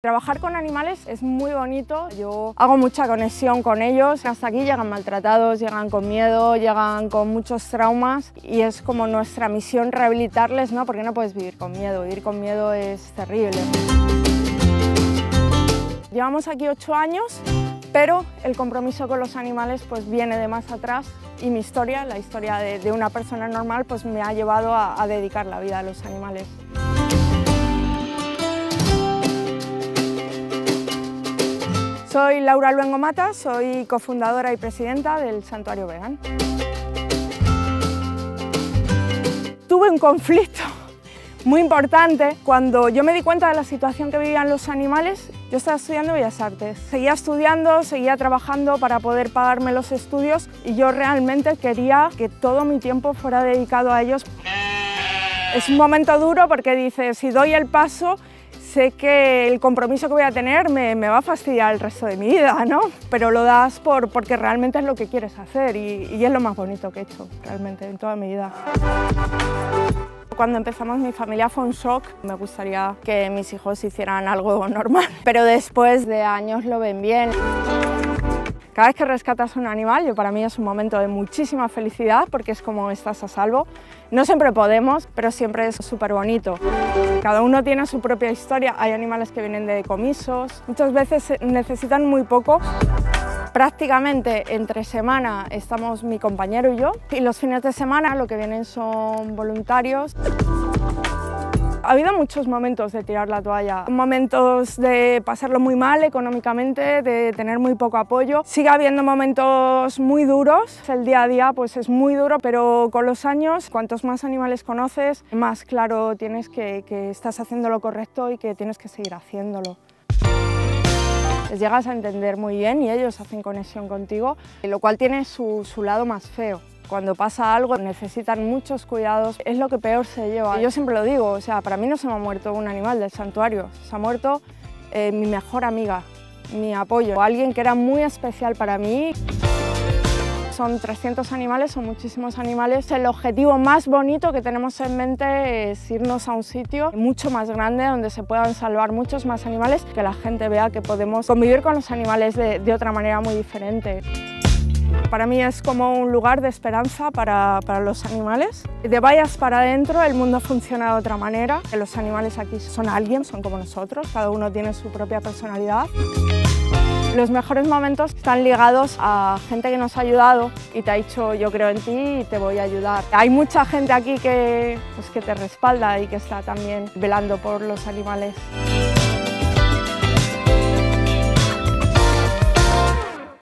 Trabajar con animales es muy bonito, yo hago mucha conexión con ellos, hasta aquí llegan maltratados, llegan con miedo, llegan con muchos traumas y es como nuestra misión rehabilitarles, ¿no? porque no puedes vivir con miedo, vivir con miedo es terrible. Llevamos aquí ocho años, pero el compromiso con los animales pues viene de más atrás y mi historia, la historia de, una persona normal, pues me ha llevado a dedicar la vida a los animales. Soy Laura Luengo Mata, soy cofundadora y presidenta del Santuario Vegan. Tuve un conflicto muy importante cuando yo me di cuenta de la situación que vivían los animales. Yo estaba estudiando Bellas Artes, seguía estudiando, seguía trabajando para poder pagarme los estudios y yo realmente quería que todo mi tiempo fuera dedicado a ellos. Es un momento duro porque dices, si doy el paso, sé que el compromiso que voy a tener me, va a fastidiar el resto de mi vida, ¿no? Pero lo das por, porque realmente es lo que quieres hacer y, y es lo más bonito que he hecho realmente en toda mi vida. Cuando empezamos mi familia fue un shock, me gustaría que mis hijos hicieran algo normal, pero después de años lo ven bien. Cada vez que rescatas un animal, yo para mí es un momento de muchísima felicidad porque es como estás a salvo. No siempre podemos, pero siempre es súper bonito. Cada uno tiene su propia historia, hay animales que vienen de decomisos, muchas veces necesitan muy poco. Prácticamente entre semana estamos mi compañero y yo y los fines de semana lo que vienen son voluntarios. Ha habido muchos momentos de tirar la toalla, momentos de pasarlo muy mal económicamente, de tener muy poco apoyo. Sigue habiendo momentos muy duros, el día a día pues es muy duro, pero con los años, cuantos más animales conoces, más claro tienes que, estás haciendo lo correcto y que tienes que seguir haciéndolo les llegas a entender muy bien y ellos hacen conexión contigo, lo cual tiene su lado más feo. Cuando pasa algo necesitan muchos cuidados, es lo que peor se lleva. Yo siempre lo digo, o sea, para mí no se me ha muerto un animal del santuario, se ha muerto eh, mi mejor amiga, mi apoyo, alguien que era muy especial para mí. Son 300 animales, son muchísimos animales. El objetivo más bonito que tenemos en mente es irnos a un sitio mucho más grande donde se puedan salvar muchos más animales, que la gente vea que podemos convivir con los animales de, de otra manera muy diferente. Para mí es como un lugar de esperanza para, para, los animales. De vayas para adentro el mundo funciona de otra manera. Los animales aquí son alguien, son como nosotros, cada uno tiene su propia personalidad. Los mejores momentos están ligados a gente que nos ha ayudado y te ha dicho yo creo en ti y te voy a ayudar. Hay mucha gente aquí que, pues, que te respalda y que está también velando por los animales.